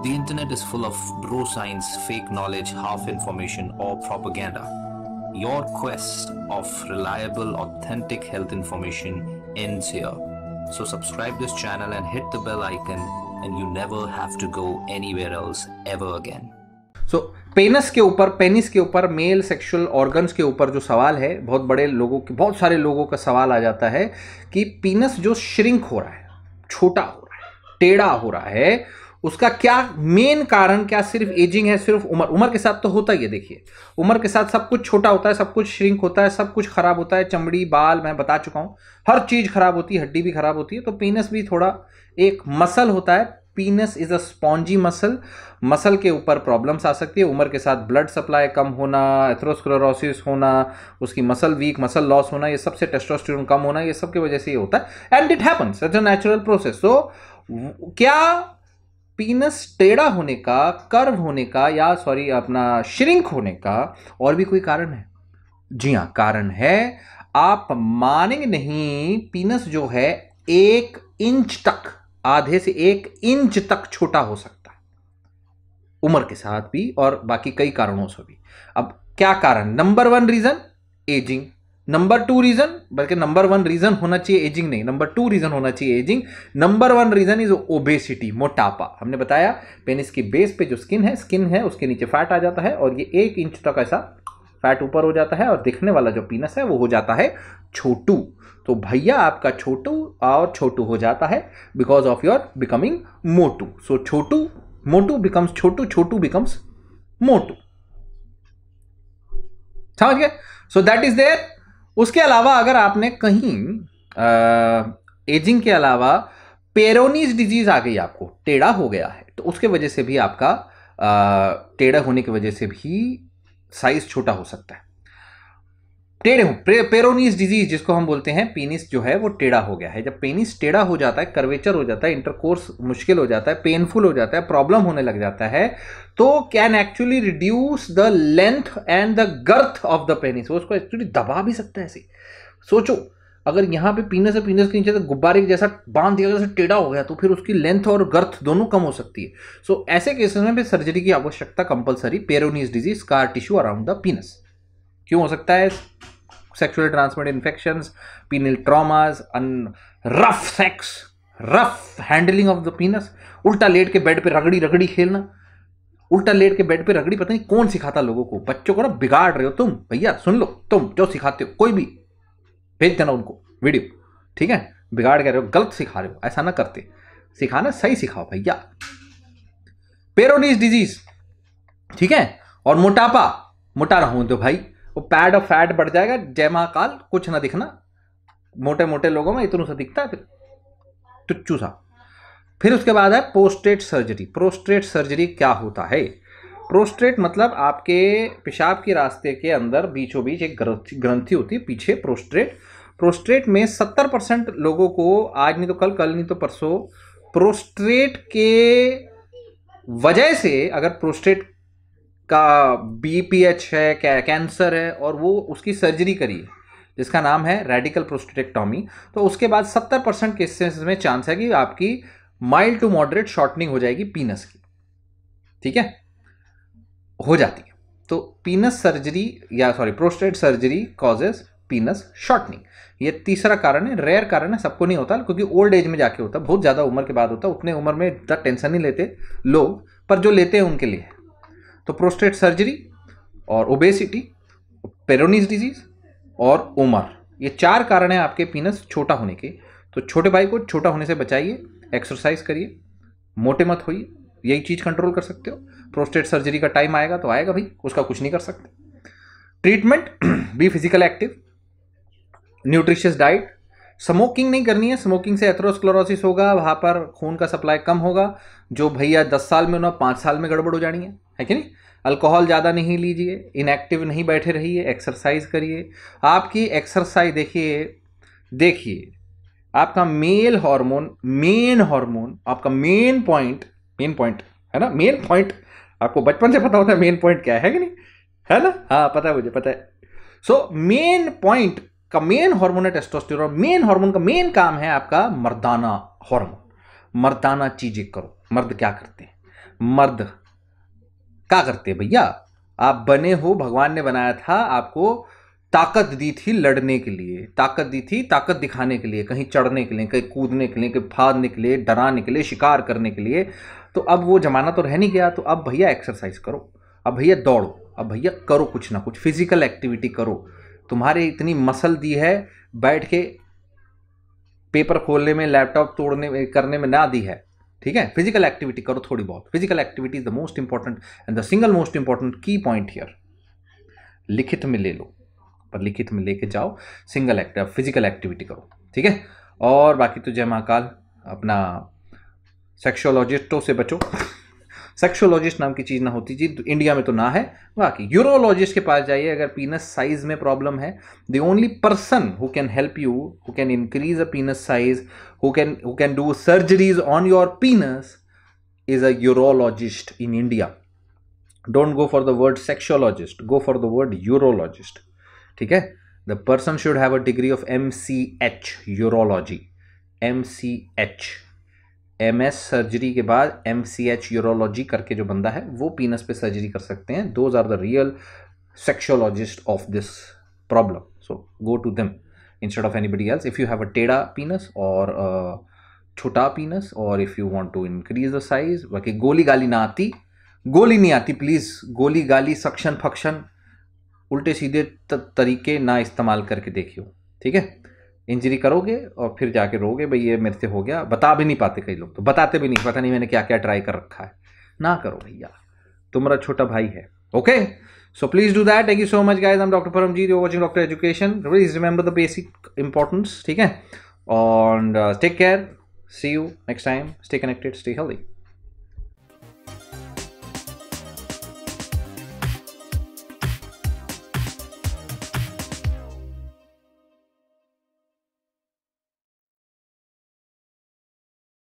The internet is full of bro science, fake knowledge, half information, or propaganda. Your quest of reliable, authentic health information ends here. So subscribe this channel and hit the bell icon and you never have to go anywhere else ever again. So penis के ऊपर penis के ऊपर male sexual organs के ऊपर जो सवाल है बहुत बड़े लोगों के बहुत सारे लोगों का सवाल आ जाता है कि पीनस जो श्रिंक हो रहा है छोटा हो रहा है टेढ़ा हो रहा है उसका क्या मेन कारण, क्या सिर्फ़ एजिंग है, सिर्फ़ उम्र? उम्र के साथ तो होता ही है, देखिए। उम्र के साथ सब कुछ छोटा होता है, सब कुछ श्रिंक होता है, सब कुछ खराब होता है। चमड़ी, बाल, मैं बता चुका हूँ, हर चीज़ खराब होती है, हड्डी भी खराब होती है तो पीनस भी थोड़ा एक मसल होता है। Penis is a spongy muscle muscle के ऊपर प्रॉब्लम्स आ सकती है। उम्र के साथ ब्लड सप्लाई कम होना एथ्रोस्क्लोरोसिस होना, उसकी मसल वीक मसल लॉस होना, ये सबसे टेस्टोस्टेरोन कम होना, ये सब की वजह से ये होता है। And it happens it's a natural process so क्या पीनस टेढ़ा होने का कर्व होने का या सॉरी अपना श्रिंक होने का और भी कोई कारण है? जी हाँ कारण है। आप मानेंगे नहीं पीनस जो है एक इंच तक, आधे से एक इंच तक छोटा हो सकता है। उम्र के साथ भी और बाकी कई कारणों से भी। अब क्या कारण? Number one reason ageing number two reason बल्कि नंबर वन रीजन होना चाहिए एजिंग नहीं। नंबर टू रीजन होना चाहिए ageing number one reason is obesity मोटापा। हमने बताया पेनिस की बेस पे जो स्किन है स्किन है, उसके नीचे फैट आ जाता है और ये एक इंच तक ऐसा फैट ऊपर हो जाता है और दिखने वाला जो पीनस है वो हो जाता है छोटू। तो भैया, आपका छोटू और छोटू हो जाता है बिकॉज़ ऑफ़ योर बिकमिंग मोटू। सो छोटू, मोटू बिकम्स छोटू छोटू बिकम्स मोटू। समझ गए? सो दैट इज़ देयर उसके अलावा अगर आपने कहीं आ, एजिंग के अलावा पेरोनीज डिज़ीज़ आ गई आपको टेढ़ा हो गया है तो उसके वजह से भी आपका टेढ़ा होने की वजह से भी साइज़ छोटा हो सकता है। टेढ़े हो पेरोनीस डिज़ीज़ जिसको हम बोलते हैं पेनिस जो है वो टेढ़ा हो गया है। जब पेनिस टेढ़ा हो जाता है कर्वेचर हो जाता है इंटरकोर्स मुश्किल हो जाता है पेनफुल हो जाता है प्रॉब्लम होने लग जाता है तो can actually reduce the length and the girth of the penis उसको एक्चुअली दबा भी सकता है ऐसे। सोचो अगर यहाँ पे पीने से पीने के नीचे तो गुब्बारे जैसा बाँध दिया जैसे टेढ़ा हो गया तो फिर उसकी लेंथ और गर्थ दोनों कम हो सकती है। सो so, ऐसे केसेस में भी सर्जरी की आवश्यकता compulsory Peyronie's disease scar tissue around the penis क्यों हो सकता है? Sexually transmitted infection penile traumas rough sex rough handling of the penis उल्टा लेट के बेड पे रगड़ी रगड़ी खेलना। उल्टा लेट के बेड पे रगड़ी, पता नहीं कौन सिखाता लोगों को? बच्चों को ना बिगाड़ रहे हो तुम। भैया, सुन लो, तुम जो सिखाते हो, कोई भी, भेज देना उनको वीडियो ठीक है? बिगाड़ के रहे हो, गलत सिखा रहे हो, ऐसा ना करते। सिखाना सही सिखाओ भैया। पेरोनीस डिज़ीज़ ठीक है? और मोटापा, मोटा रहूँ तो भाई। वो पैड और फैट बढ़ जाएगा जय महाकाल कुछ ना दिखना। मोटे मोटे लोगों में इतना सा दिखता है फिर। टुच्चू सा। फिर उसके बाद है पोस्ट्रेट सर्जरी प्रोस्ट्रेट सर्जरी क्या होता है? प्रोस्ट्रेट मतलब आपके पेशाब के रास्ते के अंदर बीचों बीच एक ग्रंथि होती है, पीछे प्रोस्ट्रेट प्रोस्ट्रेट में सत्तर परसेंट लोगों को आज नहीं तो कल कल नहीं तो परसों प्रोस्ट्रेट के वजह से अगर प्रोस्ट्रेट का बीपीएच है क्या कैंसर है और वो उसकी सर्जरी करी है, जिसका नाम है रेडिकल प्रोस्टेक्टॉमी तो उसके बाद सत्तर परसेंट केसेस में चांस है कि आपकी माइल्ड टू मॉडरेट शॉर्टनिंग हो जाएगी पीनस की। ठीक है? हो जाती है। तो पीनस सर्जरी या sorry prostate surgery causes penis shortening ये तीसरा कारण है रेयर कारण है, सबको नहीं होता, क्योंकि ओल्ड एज में जाके होता, बहुत ज़्यादा उम्र के बाद होता, उतने उम्र में इतना टेंशन नहीं लेते लोग, पर जो लेते हैं उनके लिए। तो प्रोस्टेट सर्जरी और ओबेसिटी पेरोनिस डिज़ीज़ और उमर ये चार कारण हैं आपके पीनस छोटा होने के। तो छोटे भाई को छोटा होने से बचाइए एक्सरसाइज करिए, मोटे मत होइए, यही चीज़ कंट्रोल कर सकते हो। प्रोस्टेट सर्जरी का टाइम आएगा तो आएगा भाई, उसका कुछ नहीं कर सकते। Treatment be physical active nutritious diet smoking नहीं करनी है। स्मोकिंग से एथरोस्क्लोरोसिस होगा, वहाँ पर खून का सप्लाई कम होगा, जो भैया दस साल में उन्हें पाँच साल में गड़बड़ हो जानी है। है कि नहीं? अल्कोहल ज़्यादा नहीं लीजिए इनएक्टिव नहीं बैठे रहिए एक्सरसाइज करिए। आपकी एक्सरसाइज देखिए देखिए, आपका मेल हार्मोन मेन हार्मोन आपका मेन पॉइंट मेन पॉइंट है ना? मेन पॉइंट आपको बचपन से पता होता है मेन पॉइंट क्या है कि नहीं? है ना? हाँ पता है मुझे, पता है। सो मेन पॉइंट का मेन हार्मोन है टेस्टोस्टेरोन मेन हार्मोन का मेन काम है आपका मर्दाना हार्मोन मर्दाना चीज़ें करो. मर्द क्या करते हैं? मर्द क्या करते हैं भैया? आप बने हो, भगवान ने बनाया था आपको ताकत दी थी लड़ने के लिए. ताकत दी थी ताकत दिखाने के लिए, कहीं चढ़ने के लिए, कहीं कूदने के लिए, कहीं फादने के लिए, डराने के लिए, शिकार करने के लिए. तो अब वो जमाना तो रह नहीं गया तो अब भैया एक्सरसाइज करो. अब भैया दौड़ो. अब भैया करो कुछ ना कुछ. फ़िज़िकल एक्टिविटी करो. तुम्हारे इतनी मसल दी है, बैठ के पेपर खोलने में, लैपटॉप तोड़ने में, करने में ना दी है। ठीक है? फ़िज़िकल एक्टिविटी करो थोड़ी बहुत। Physical activity is the most important and the single most important key point here लिखित में ले लो, पर लिखित में लेके जाओ। सिंगल एक्ट फ़िज़िकल एक्टिविटी करो। ठीक है? और बाकी तो जय महाकाल, अपना सेक्सोलॉजिस्टों से बचो। सेक्सोलॉजिस्ट नाम की चीज़ ना होती जी, इंडिया में तो ना है। बाकी, यूरोलॉजिस्ट के पास जाइए, अगर पीनस साइज़ में प्रॉब्लम है the only person who can help you who can increase a penis size who can who can do surgeries on your penis is a urologist in India don't go for the word sexologist go for the word urologist ठीक है? The person should have a degree of M C H urology M C H M S surgery के बाद M C H urology करके जो बंदा है, वो पीनस पे सर्जरी कर सकते हैं। Those are the real sexologist of this problem so go to them instead of anybody else if you have a टेढ़ा पीनस और छोटा पीनस और if you want to increase the size बाकी गोली गाली ना आती। गोली नहीं आती प्लीज़ गोली गाली सक्शन फक्शन, उल्टे सीधे तरीके ना इस्तेमाल करके देखियो। ठीक है? इंजरी करोगे और फिर जाके रोगे, भाई ये मेरे से हो गया। बता भी नहीं पाते कई लोग। तो बताते भी नहीं, पता नहीं मैंने क्या क्या ट्राई कर रखा है। ना करो भैया। तुम्हारा छोटा भाई है। Okay so please do that thank you so much guys I'm doctor Paramjeet you watching doctor education please remember the basic importance ठीक है? और take care see you next time stay connected stay healthy